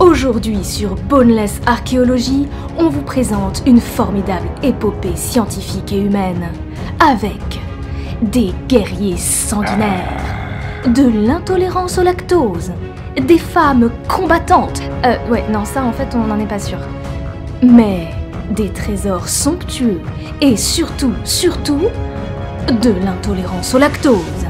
Aujourd'hui sur Boneless Archéologie, on vous présente une formidable épopée scientifique et humaine, avec des guerriers sanguinaires, de l'intolérance au lactose, des femmes combattantes. Euh, ouais, non, ça en fait, on n'en est pas sûr. Mais des trésors somptueux et surtout, surtout, de l'intolérance au lactose.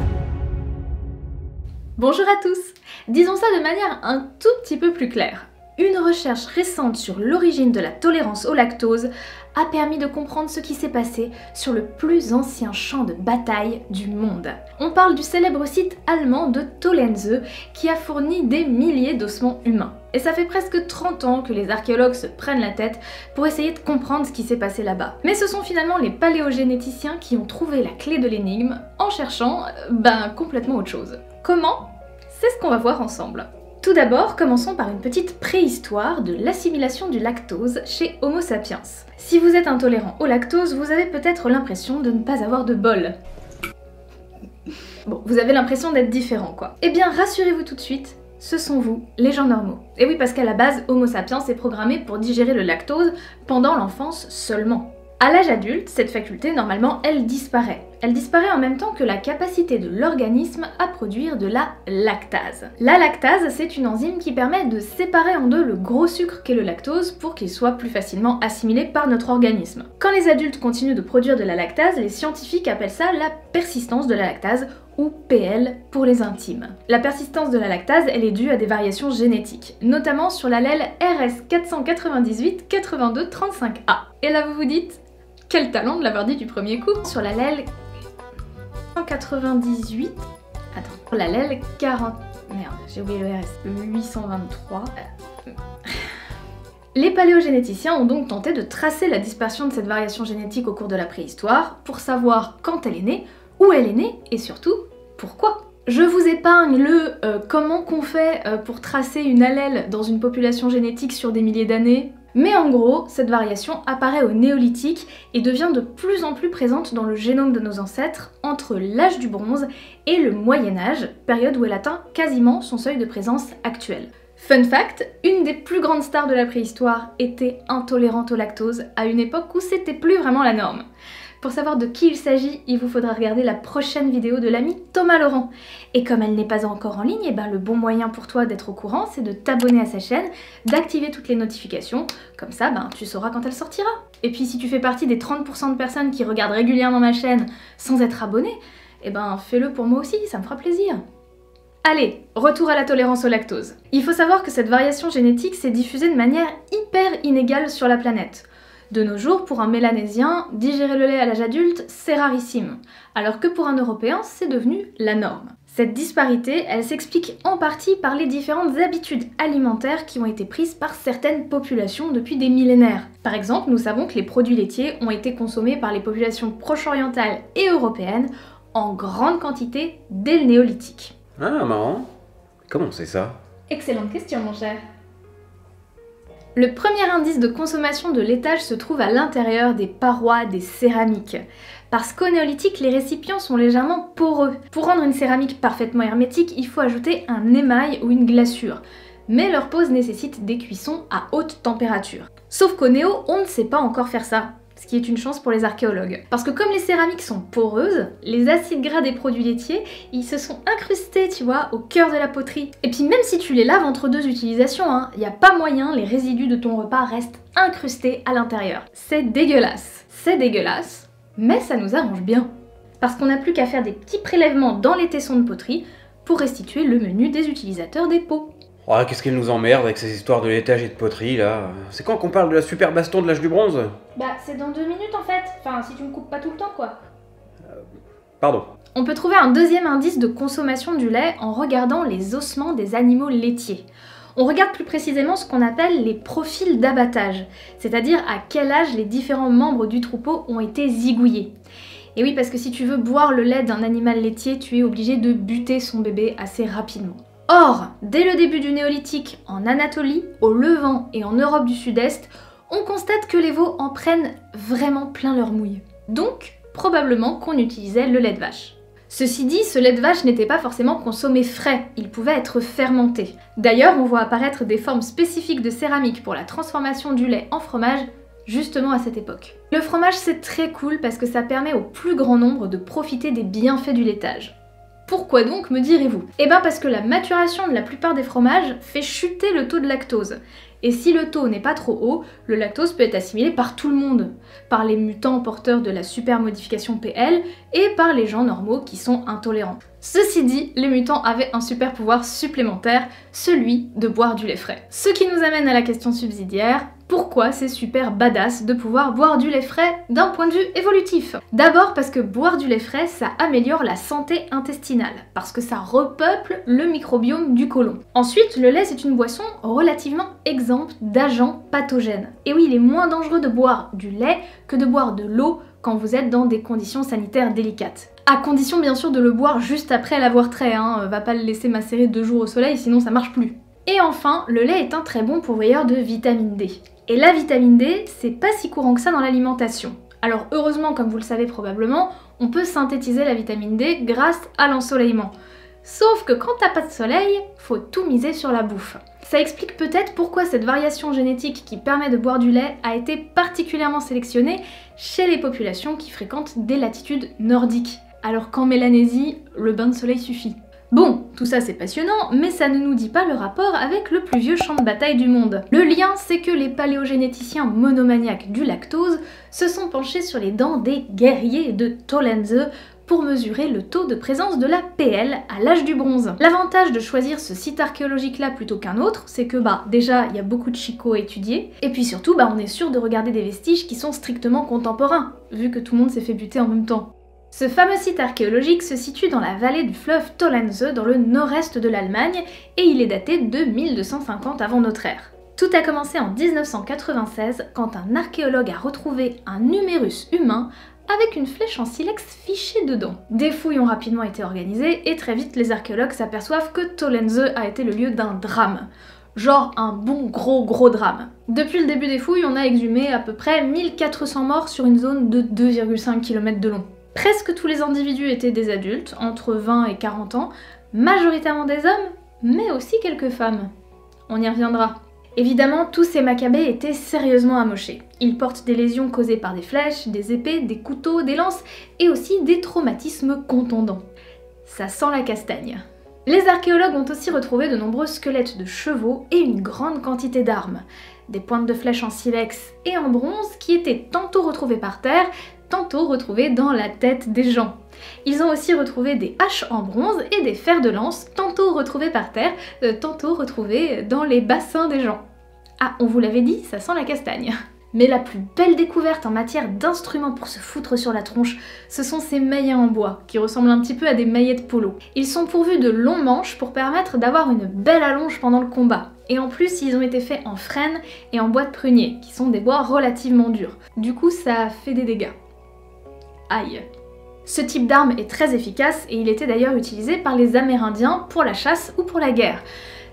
Bonjour à tous Disons ça de manière un tout petit peu plus claire. Une recherche récente sur l'origine de la tolérance au lactose a permis de comprendre ce qui s'est passé sur le plus ancien champ de bataille du monde. On parle du célèbre site allemand de Tollense qui a fourni des milliers d'ossements humains. Et ça fait presque 30 ans que les archéologues se prennent la tête pour essayer de comprendre ce qui s'est passé là-bas. Mais ce sont finalement les paléogénéticiens qui ont trouvé la clé de l'énigme en cherchant, euh, ben, complètement autre chose. Comment C'est ce qu'on va voir ensemble. Tout d'abord, commençons par une petite préhistoire de l'assimilation du lactose chez Homo sapiens. Si vous êtes intolérant au lactose, vous avez peut-être l'impression de ne pas avoir de bol. Bon, vous avez l'impression d'être différent quoi. Eh bien, rassurez-vous tout de suite, ce sont vous, les gens normaux. Et oui, parce qu'à la base, Homo sapiens est programmé pour digérer le lactose pendant l'enfance seulement. À l'âge adulte, cette faculté, normalement, elle disparaît. Elle disparaît en même temps que la capacité de l'organisme à produire de la lactase. La lactase, c'est une enzyme qui permet de séparer en deux le gros sucre qu'est le lactose pour qu'il soit plus facilement assimilé par notre organisme. Quand les adultes continuent de produire de la lactase, les scientifiques appellent ça la persistance de la lactase ou PL pour les intimes. La persistance de la lactase, elle est due à des variations génétiques, notamment sur l'allèle RS498-8235A. Et là vous vous dites, quel talent de l'avoir dit du premier coup Sur l'allèle 198. Attends, pour l'allèle 40. Merde, j'ai oublié le RS. 823. Les paléogénéticiens ont donc tenté de tracer la dispersion de cette variation génétique au cours de la préhistoire pour savoir quand elle est née, où elle est née et surtout pourquoi. Je vous épargne le euh, comment qu'on fait euh, pour tracer une allèle dans une population génétique sur des milliers d'années, mais en gros, cette variation apparaît au néolithique et devient de plus en plus présente dans le génome de nos ancêtres entre l'âge du bronze et le Moyen Âge, période où elle atteint quasiment son seuil de présence actuel. Fun fact, une des plus grandes stars de la préhistoire était intolérante au lactose à une époque où c'était plus vraiment la norme. Pour savoir de qui il s'agit, il vous faudra regarder la prochaine vidéo de l'ami Thomas Laurent. Et comme elle n'est pas encore en ligne, et eh ben le bon moyen pour toi d'être au courant, c'est de t'abonner à sa chaîne, d'activer toutes les notifications, comme ça ben, tu sauras quand elle sortira. Et puis si tu fais partie des 30% de personnes qui regardent régulièrement ma chaîne sans être abonné, eh ben fais-le pour moi aussi, ça me fera plaisir. Allez, retour à la tolérance au lactose. Il faut savoir que cette variation génétique s'est diffusée de manière hyper inégale sur la planète. De nos jours, pour un mélanésien, digérer le lait à l'âge adulte, c'est rarissime, alors que pour un Européen, c'est devenu la norme. Cette disparité, elle s'explique en partie par les différentes habitudes alimentaires qui ont été prises par certaines populations depuis des millénaires. Par exemple, nous savons que les produits laitiers ont été consommés par les populations proche-orientales et européennes en grande quantité dès le néolithique. Ah, marrant. Comment c'est ça? Excellente question, mon cher. Le premier indice de consommation de laitage se trouve à l'intérieur des parois des céramiques. Parce qu'au néolithique, les récipients sont légèrement poreux. Pour rendre une céramique parfaitement hermétique, il faut ajouter un émail ou une glaçure. Mais leur pose nécessite des cuissons à haute température. Sauf qu'au néo, on ne sait pas encore faire ça ce qui est une chance pour les archéologues. Parce que comme les céramiques sont poreuses, les acides gras des produits laitiers, ils se sont incrustés, tu vois, au cœur de la poterie. Et puis même si tu les laves entre deux utilisations, il hein, n'y a pas moyen, les résidus de ton repas restent incrustés à l'intérieur. C'est dégueulasse. C'est dégueulasse, mais ça nous arrange bien. Parce qu'on n'a plus qu'à faire des petits prélèvements dans les tessons de poterie pour restituer le menu des utilisateurs des pots. Oh, qu'est-ce qu'elle nous emmerde avec ces histoires de laitage et de poterie là C'est quand qu'on parle de la super baston de l'âge du bronze? Bah, c'est dans deux minutes en fait. Enfin, si tu me coupes pas tout le temps quoi. Euh, pardon. On peut trouver un deuxième indice de consommation du lait en regardant les ossements des animaux laitiers. On regarde plus précisément ce qu'on appelle les profils d'abattage, c'est-à-dire à quel âge les différents membres du troupeau ont été zigouillés. Et oui, parce que si tu veux boire le lait d'un animal laitier, tu es obligé de buter son bébé assez rapidement. Or, dès le début du néolithique, en Anatolie, au Levant et en Europe du Sud-Est, on constate que les veaux en prennent vraiment plein leur mouille. Donc, probablement qu'on utilisait le lait de vache. Ceci dit, ce lait de vache n'était pas forcément consommé frais, il pouvait être fermenté. D'ailleurs, on voit apparaître des formes spécifiques de céramique pour la transformation du lait en fromage justement à cette époque. Le fromage c'est très cool parce que ça permet au plus grand nombre de profiter des bienfaits du laitage. Pourquoi donc, me direz-vous? Eh bien parce que la maturation de la plupart des fromages fait chuter le taux de lactose. Et si le taux n'est pas trop haut, le lactose peut être assimilé par tout le monde, par les mutants porteurs de la super modification PL et par les gens normaux qui sont intolérants. Ceci dit, les mutants avaient un super pouvoir supplémentaire, celui de boire du lait frais. Ce qui nous amène à la question subsidiaire, pourquoi c'est super badass de pouvoir boire du lait frais d'un point de vue évolutif D'abord parce que boire du lait frais, ça améliore la santé intestinale, parce que ça repeuple le microbiome du côlon. Ensuite, le lait c'est une boisson relativement exempte d'agents pathogènes. Et oui, il est moins dangereux de boire du lait que de boire de l'eau quand vous êtes dans des conditions sanitaires délicates. À condition bien sûr de le boire juste après l'avoir trait, hein. va pas le laisser macérer deux jours au soleil sinon ça marche plus. Et enfin, le lait est un très bon pourvoyeur de vitamine D. Et la vitamine D, c'est pas si courant que ça dans l'alimentation. Alors heureusement, comme vous le savez probablement, on peut synthétiser la vitamine D grâce à l'ensoleillement. Sauf que quand t'as pas de soleil, faut tout miser sur la bouffe. Ça explique peut-être pourquoi cette variation génétique qui permet de boire du lait a été particulièrement sélectionnée chez les populations qui fréquentent des latitudes nordiques, alors qu'en Mélanésie, le bain de soleil suffit. Bon, tout ça c'est passionnant, mais ça ne nous dit pas le rapport avec le plus vieux champ de bataille du monde. Le lien, c'est que les paléogénéticiens monomaniaques du lactose se sont penchés sur les dents des guerriers de Tollense pour mesurer le taux de présence de la PL à l'âge du bronze. L'avantage de choisir ce site archéologique là plutôt qu'un autre, c'est que bah déjà il y a beaucoup de chicots à étudier, et puis surtout bah on est sûr de regarder des vestiges qui sont strictement contemporains, vu que tout le monde s'est fait buter en même temps. Ce fameux site archéologique se situe dans la vallée du fleuve Tollense dans le nord-est de l'Allemagne et il est daté de 1250 avant notre ère. Tout a commencé en 1996 quand un archéologue a retrouvé un numérus humain avec une flèche en silex fichée dedans. Des fouilles ont rapidement été organisées et très vite les archéologues s'aperçoivent que Tollense a été le lieu d'un drame. Genre un bon gros gros drame. Depuis le début des fouilles, on a exhumé à peu près 1400 morts sur une zone de 2,5 km de long. Presque tous les individus étaient des adultes, entre 20 et 40 ans, majoritairement des hommes, mais aussi quelques femmes. On y reviendra. Évidemment, tous ces macabées étaient sérieusement amochés. Ils portent des lésions causées par des flèches, des épées, des couteaux, des lances et aussi des traumatismes contondants. Ça sent la castagne. Les archéologues ont aussi retrouvé de nombreux squelettes de chevaux et une grande quantité d'armes. Des pointes de flèches en silex et en bronze qui étaient tantôt retrouvées par terre, tantôt retrouvés dans la tête des gens. Ils ont aussi retrouvé des haches en bronze et des fers de lance, tantôt retrouvés par terre, euh, tantôt retrouvés dans les bassins des gens. Ah, on vous l'avait dit, ça sent la castagne. Mais la plus belle découverte en matière d'instruments pour se foutre sur la tronche, ce sont ces maillets en bois, qui ressemblent un petit peu à des maillets de polo. Ils sont pourvus de longs manches pour permettre d'avoir une belle allonge pendant le combat. Et en plus, ils ont été faits en frêne et en bois de prunier, qui sont des bois relativement durs. Du coup, ça fait des dégâts. Ce type d'arme est très efficace et il était d'ailleurs utilisé par les Amérindiens pour la chasse ou pour la guerre.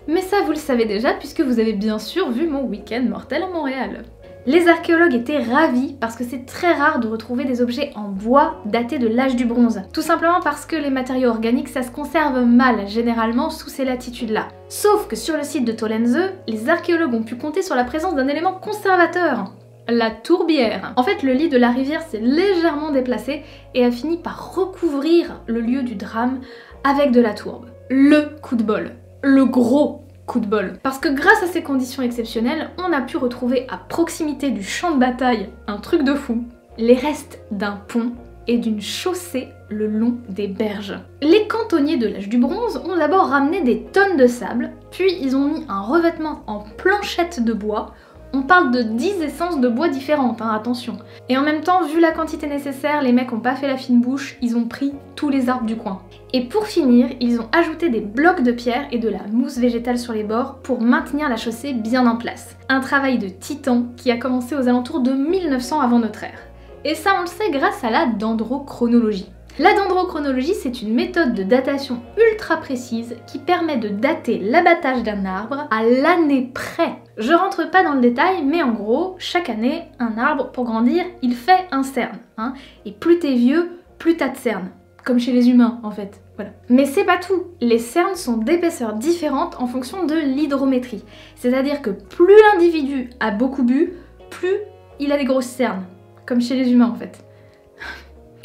Mais ça vous le savez déjà puisque vous avez bien sûr vu mon week-end mortel à Montréal. Les archéologues étaient ravis parce que c'est très rare de retrouver des objets en bois datés de l'âge du bronze. Tout simplement parce que les matériaux organiques ça se conserve mal généralement sous ces latitudes-là. Sauf que sur le site de Tollense, les archéologues ont pu compter sur la présence d'un élément conservateur la tourbière. En fait, le lit de la rivière s'est légèrement déplacé et a fini par recouvrir le lieu du drame avec de la tourbe. Le coup de bol. Le gros coup de bol. Parce que grâce à ces conditions exceptionnelles, on a pu retrouver à proximité du champ de bataille un truc de fou. Les restes d'un pont et d'une chaussée le long des berges. Les cantonniers de l'âge du bronze ont d'abord ramené des tonnes de sable, puis ils ont mis un revêtement en planchette de bois on parle de 10 essences de bois différentes, hein, attention. Et en même temps, vu la quantité nécessaire, les mecs ont pas fait la fine bouche, ils ont pris tous les arbres du coin. Et pour finir, ils ont ajouté des blocs de pierre et de la mousse végétale sur les bords pour maintenir la chaussée bien en place. Un travail de titan qui a commencé aux alentours de 1900 avant notre ère. Et ça on le sait grâce à la dendrochronologie. La dendrochronologie, c'est une méthode de datation ultra précise qui permet de dater l'abattage d'un arbre à l'année près. Je rentre pas dans le détail, mais en gros, chaque année, un arbre, pour grandir, il fait un cerne. Hein. et plus t'es vieux, plus t'as de cernes. comme chez les humains en fait. Voilà. Mais c'est pas tout. Les cernes sont d'épaisseurs différentes en fonction de l'hydrométrie. C'est-à-dire que plus l'individu a beaucoup bu, plus il a des grosses cernes. Comme chez les humains en fait.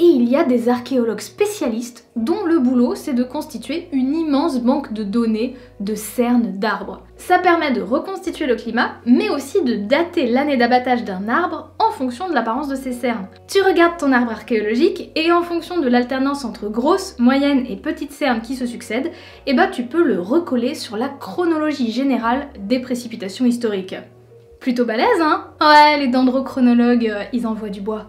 Et il y a des archéologues spécialistes dont le boulot c'est de constituer une immense banque de données de cernes d'arbres. Ça permet de reconstituer le climat, mais aussi de dater l'année d'abattage d'un arbre en fonction de l'apparence de ses cernes. Tu regardes ton arbre archéologique et en fonction de l'alternance entre grosses, moyennes et petites cernes qui se succèdent, eh ben tu peux le recoller sur la chronologie générale des précipitations historiques. Plutôt balèze, hein? Ouais, les dendrochronologues, euh, ils envoient du bois.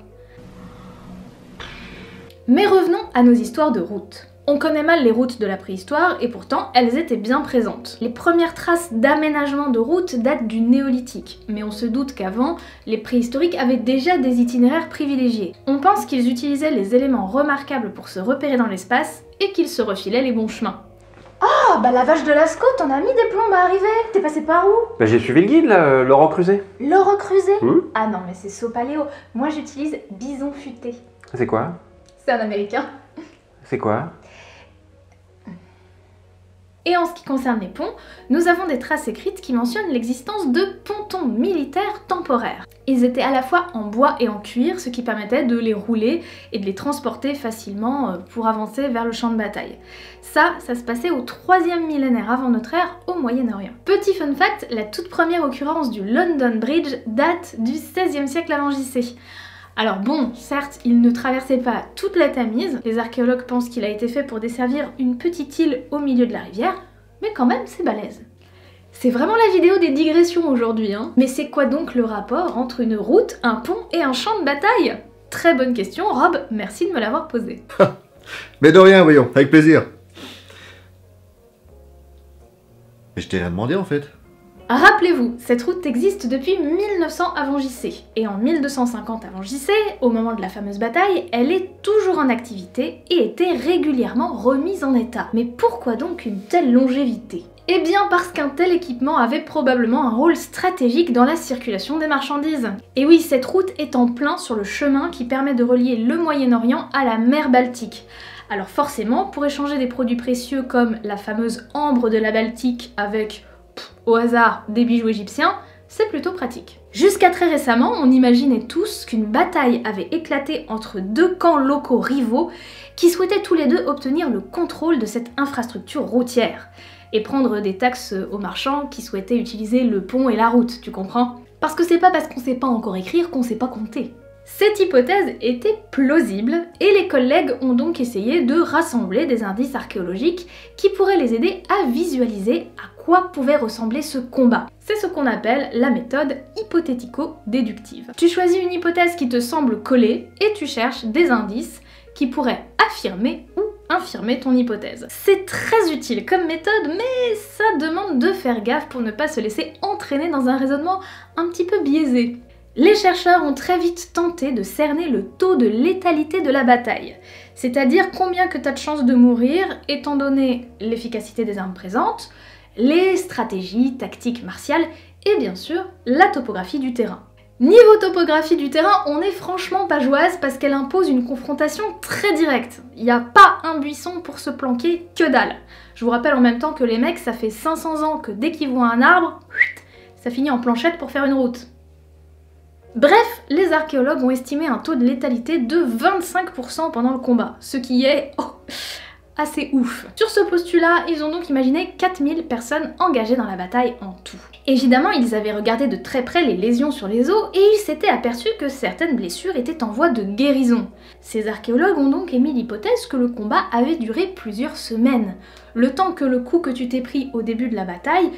Mais revenons à nos histoires de routes. On connaît mal les routes de la préhistoire et pourtant elles étaient bien présentes. Les premières traces d'aménagement de routes datent du néolithique, mais on se doute qu'avant, les préhistoriques avaient déjà des itinéraires privilégiés. On pense qu'ils utilisaient les éléments remarquables pour se repérer dans l'espace et qu'ils se refilaient les bons chemins. Ah, bah la vache de Lascaux, t'en as mis des plombs à arriver T'es passé par où? Bah j'ai suivi le guide là, euh, Laurent crusé Hmm? Ah non, mais c'est sopaléo. Moi j'utilise bison futé. C'est quoi? C'est un américain. C'est quoi? Et en ce qui concerne les ponts, nous avons des traces écrites qui mentionnent l'existence de pontons militaires temporaires. Ils étaient à la fois en bois et en cuir, ce qui permettait de les rouler et de les transporter facilement euh, pour avancer vers le champ de bataille. Ça, ça se passait au 3e millénaire avant notre ère au Moyen-Orient. Petit fun fact, la toute première occurrence du London Bridge date du 16e siècle avant JC. Alors bon, certes, il ne traversait pas toute la Tamise, les archéologues pensent qu'il a été fait pour desservir une petite île au milieu de la rivière, mais quand même c'est balèze. C'est vraiment la vidéo des digressions aujourd'hui, hein. Mais c'est quoi donc le rapport entre une route, un pont et un champ de bataille? Très bonne question, Rob, merci de me l'avoir posée. Mais de rien, voyons, avec plaisir. Mais je t'ai rien demandé en fait. Rappelez-vous, cette route existe depuis 1900 avant JC, et en 1250 avant JC, au moment de la fameuse bataille, elle est toujours en activité et était régulièrement remise en état. Mais pourquoi donc une telle longévité? Eh bien parce qu'un tel équipement avait probablement un rôle stratégique dans la circulation des marchandises. Et oui, cette route est en plein sur le chemin qui permet de relier le Moyen-Orient à la mer Baltique. Alors forcément, pour échanger des produits précieux comme la fameuse ambre de la Baltique avec, au hasard, des bijoux égyptiens, c'est plutôt pratique. Jusqu'à très récemment, on imaginait tous qu'une bataille avait éclaté entre deux camps locaux rivaux qui souhaitaient tous les deux obtenir le contrôle de cette infrastructure routière et prendre des taxes aux marchands qui souhaitaient utiliser le pont et la route, tu comprends? Parce que c'est pas parce qu'on sait pas encore écrire qu'on sait pas compter. Cette hypothèse était plausible et les collègues ont donc essayé de rassembler des indices archéologiques qui pourraient les aider à visualiser à quoi pouvait ressembler ce combat. C'est ce qu'on appelle la méthode hypothético-déductive. Tu choisis une hypothèse qui te semble coller et tu cherches des indices qui pourraient affirmer ou infirmer ton hypothèse. C'est très utile comme méthode, mais ça demande de faire gaffe pour ne pas se laisser entraîner dans un raisonnement un petit peu biaisé. Les chercheurs ont très vite tenté de cerner le taux de létalité de la bataille, c'est-à-dire combien que tu as de chances de mourir étant donné l'efficacité des armes présentes, les stratégies tactiques martiales et bien sûr la topographie du terrain. Niveau topographie du terrain, on est franchement pas parce qu'elle impose une confrontation très directe. Il n'y a pas un buisson pour se planquer, que dalle. Je vous rappelle en même temps que les mecs, ça fait 500 ans que dès qu'ils voient un arbre, ça finit en planchette pour faire une route. Bref, les archéologues ont estimé un taux de létalité de 25% pendant le combat, ce qui est oh, assez ouf. Sur ce postulat, ils ont donc imaginé 4000 personnes engagées dans la bataille en tout. Évidemment, ils avaient regardé de très près les lésions sur les os et ils s'étaient aperçus que certaines blessures étaient en voie de guérison. Ces archéologues ont donc émis l'hypothèse que le combat avait duré plusieurs semaines, le temps que le coup que tu t'es pris au début de la bataille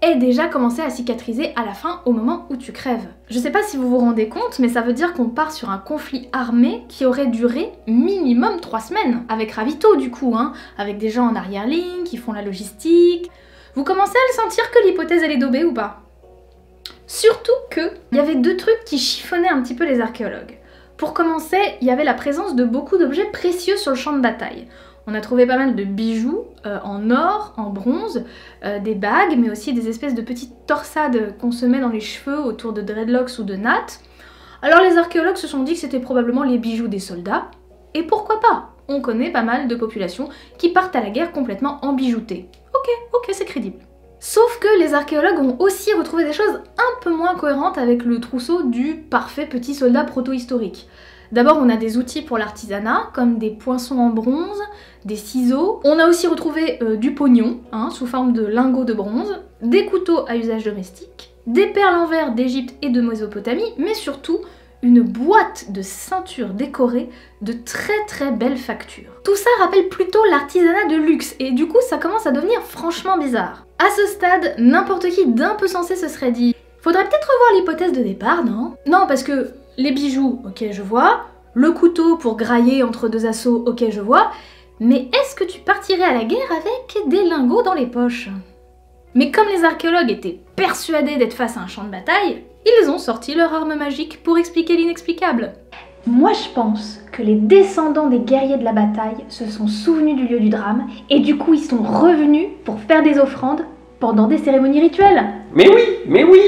ait déjà commencé à cicatriser à la fin au moment où tu crèves. Je sais pas si vous vous rendez compte, mais ça veut dire qu'on part sur un conflit armé qui aurait duré minimum 3 semaines, avec ravito du coup, hein, avec des gens en arrière-ligne qui font la logistique. Vous commencez à le sentir que l'hypothèse elle est daubée ou pas? Surtout que il y avait deux trucs qui chiffonnaient un petit peu les archéologues. Pour commencer, il y avait la présence de beaucoup d'objets précieux sur le champ de bataille. On a trouvé pas mal de bijoux euh, en or, en bronze, euh, des bagues, mais aussi des espèces de petites torsades qu'on se met dans les cheveux autour de dreadlocks ou de nattes. Alors les archéologues se sont dit que c'était probablement les bijoux des soldats. Et pourquoi pas? On connaît pas mal de populations qui partent à la guerre complètement embijoutées. Ok, ok, c'est crédible. Sauf que les archéologues ont aussi retrouvé des choses un peu moins cohérentes avec le trousseau du parfait petit soldat proto-historique. D'abord, on a des outils pour l'artisanat, comme des poinçons en bronze, des ciseaux. On a aussi retrouvé euh, du pognon, hein, sous forme de lingots de bronze, des couteaux à usage domestique, des perles en verre d'Égypte et de Mésopotamie, mais surtout une boîte de ceintures décorées de très très belles factures. Tout ça rappelle plutôt l'artisanat de luxe, et du coup ça commence à devenir franchement bizarre. À ce stade, n'importe qui d'un peu sensé se serait dit Faudrait peut-être revoir l'hypothèse de départ, non? Non, parce que les bijoux, ok, je vois. Le couteau pour grailler entre deux assauts, ok, je vois. Mais est-ce que tu partirais à la guerre avec des lingots dans les poches? Mais comme les archéologues étaient persuadés d'être face à un champ de bataille, ils ont sorti leur arme magique pour expliquer l'inexplicable. Moi je pense que les descendants des guerriers de la bataille se sont souvenus du lieu du drame et du coup ils sont revenus pour faire des offrandes pendant des cérémonies rituelles. Mais oui, mais oui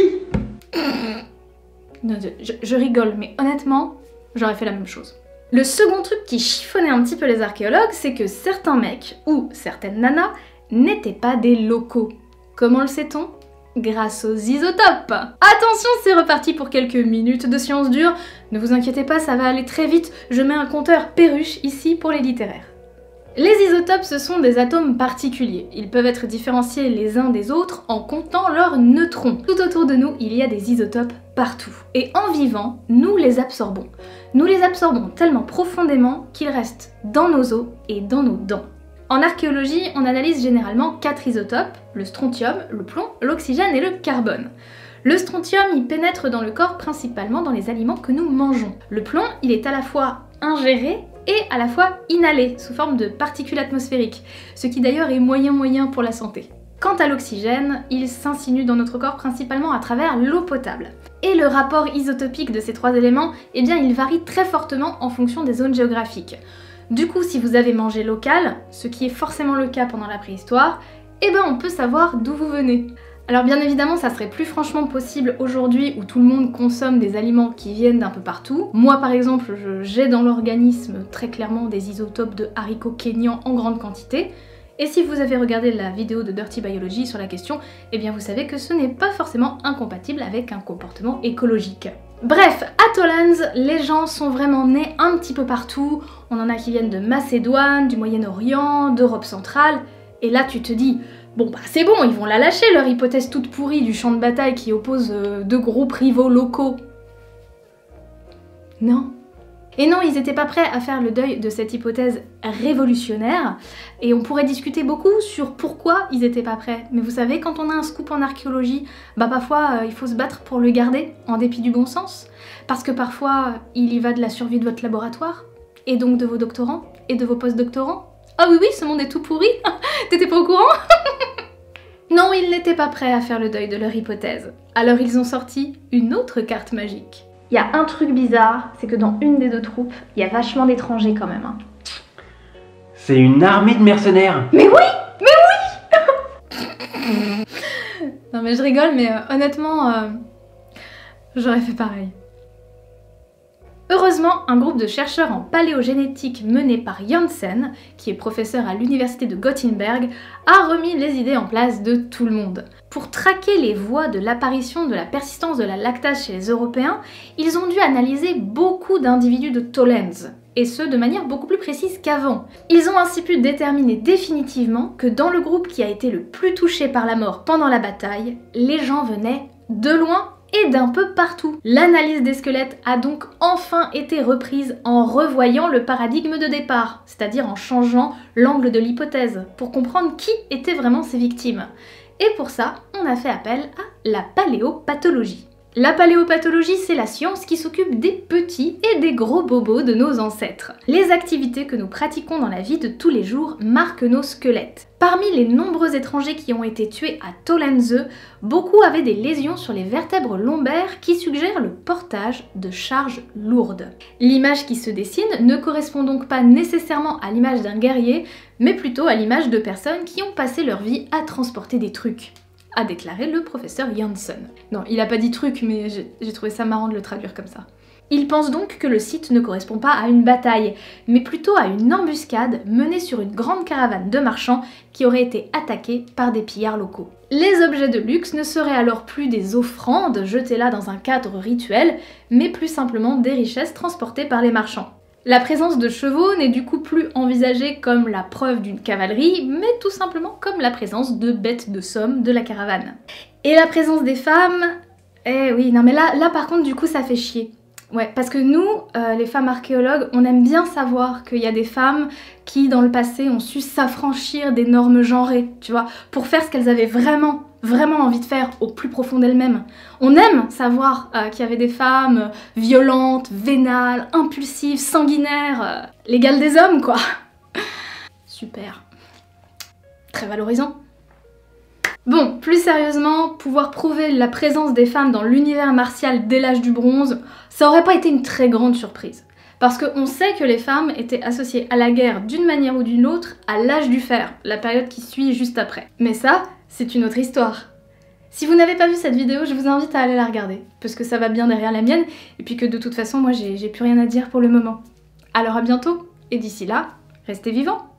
je, rigole, mais honnêtement, j'aurais fait la même chose. Le second truc qui chiffonnait un petit peu les archéologues, c'est que certains mecs, ou certaines nanas, n'étaient pas des locaux. Comment le sait-on? Grâce aux isotopes Attention, c'est reparti pour quelques minutes de science dure. Ne vous inquiétez pas, ça va aller très vite. Je mets un compteur perruche ici pour les littéraires. Les isotopes, ce sont des atomes particuliers. Ils peuvent être différenciés les uns des autres en comptant leurs neutrons. Tout autour de nous, il y a des isotopes partout. Et en vivant, nous les absorbons. Nous les absorbons tellement profondément qu'ils restent dans nos os et dans nos dents. En archéologie, on analyse généralement quatre isotopes, le strontium, le plomb, l'oxygène et le carbone. Le strontium, il pénètre dans le corps principalement dans les aliments que nous mangeons. Le plomb, il est à la fois ingéré et à la fois inhalé sous forme de particules atmosphériques, ce qui d'ailleurs est moyen moyen pour la santé. Quant à l'oxygène, il s'insinue dans notre corps principalement à travers l'eau potable. Et le rapport isotopique de ces trois éléments, eh bien il varie très fortement en fonction des zones géographiques. Du coup, si vous avez mangé local, ce qui est forcément le cas pendant la préhistoire, eh ben on peut savoir d'où vous venez. Alors bien évidemment, ça serait plus franchement possible aujourd'hui où tout le monde consomme des aliments qui viennent d'un peu partout. Moi par exemple, j'ai dans l'organisme très clairement des isotopes de haricots kényans en grande quantité. Et si vous avez regardé la vidéo de Dirty Biology sur la question, eh bien vous savez que ce n'est pas forcément incompatible avec un comportement écologique. Bref, à Tollens, les gens sont vraiment nés un petit peu partout. On en a qui viennent de Macédoine, du Moyen-Orient, d'Europe centrale. Et là tu te dis, Bon bah c'est bon, ils vont la lâcher leur hypothèse toute pourrie du champ de bataille qui oppose euh, deux groupes rivaux locaux. Non. Et non, ils étaient pas prêts à faire le deuil de cette hypothèse révolutionnaire, et on pourrait discuter beaucoup sur pourquoi ils étaient pas prêts. Mais vous savez, quand on a un scoop en archéologie, bah parfois euh, il faut se battre pour le garder, en dépit du bon sens, parce que parfois il y va de la survie de votre laboratoire, et donc de vos doctorants, et de vos post-doctorants. Ah oui oui, ce monde est tout pourri T'étais pas au courant? Non, ils n'étaient pas prêts à faire le deuil de leur hypothèse. Alors ils ont sorti une autre carte magique. Il y a un truc bizarre, c'est que dans une des deux troupes, il y a vachement d'étrangers quand même. hein. C'est une armée de mercenaires Mais oui Mais oui Non mais je rigole, mais euh, honnêtement, euh, j'aurais fait pareil. Heureusement, un groupe de chercheurs en paléogénétique mené par Janssen, qui est professeur à l'université de Gothenburg, a remis les idées en place de tout le monde. Pour traquer les voies de l'apparition de la persistance de la lactase chez les Européens, ils ont dû analyser beaucoup d'individus de Tollens, et ce de manière beaucoup plus précise qu'avant. Ils ont ainsi pu déterminer définitivement que dans le groupe qui a été le plus touché par la mort pendant la bataille, les gens venaient de loin et d'un peu partout. L'analyse des squelettes a donc enfin été reprise en revoyant le paradigme de départ, c'est-à-dire en changeant l'angle de l'hypothèse, pour comprendre qui étaient vraiment ces victimes. Et pour ça, on a fait appel à la paléopathologie. La paléopathologie, c'est la science qui s'occupe des petits et des gros bobos de nos ancêtres. Les activités que nous pratiquons dans la vie de tous les jours marquent nos squelettes. Parmi les nombreux étrangers qui ont été tués à Tollense, beaucoup avaient des lésions sur les vertèbres lombaires qui suggèrent le portage de charges lourdes. L'image qui se dessine ne correspond donc pas nécessairement à l'image d'un guerrier, mais plutôt à l'image de personnes qui ont passé leur vie à transporter des trucs a déclaré le professeur Janssen. Non, il a pas dit truc, mais j'ai trouvé ça marrant de le traduire comme ça. Il pense donc que le site ne correspond pas à une bataille, mais plutôt à une embuscade menée sur une grande caravane de marchands qui aurait été attaquée par des pillards locaux. Les objets de luxe ne seraient alors plus des offrandes jetées là dans un cadre rituel, mais plus simplement des richesses transportées par les marchands. La présence de chevaux n'est du coup plus envisagée comme la preuve d'une cavalerie, mais tout simplement comme la présence de bêtes de somme de la caravane. Et la présence des femmes... Eh oui, non mais là, là par contre du coup ça fait chier. Ouais, parce que nous, euh, les femmes archéologues, on aime bien savoir qu'il y a des femmes qui, dans le passé, ont su s'affranchir des normes genrées, tu vois, pour faire ce qu'elles avaient vraiment, vraiment envie de faire au plus profond d'elles-mêmes. On aime savoir euh, qu'il y avait des femmes violentes, vénales, impulsives, sanguinaires, euh, l'égale des hommes, quoi. Super. Très valorisant. Bon, plus sérieusement, pouvoir prouver la présence des femmes dans l'univers martial dès l'âge du bronze, ça aurait pas été une très grande surprise. Parce qu'on sait que les femmes étaient associées à la guerre d'une manière ou d'une autre à l'âge du fer, la période qui suit juste après. Mais ça, c'est une autre histoire. Si vous n'avez pas vu cette vidéo, je vous invite à aller la regarder, parce que ça va bien derrière la mienne, et puis que de toute façon, moi j'ai plus rien à dire pour le moment. Alors à bientôt, et d'ici là, restez vivants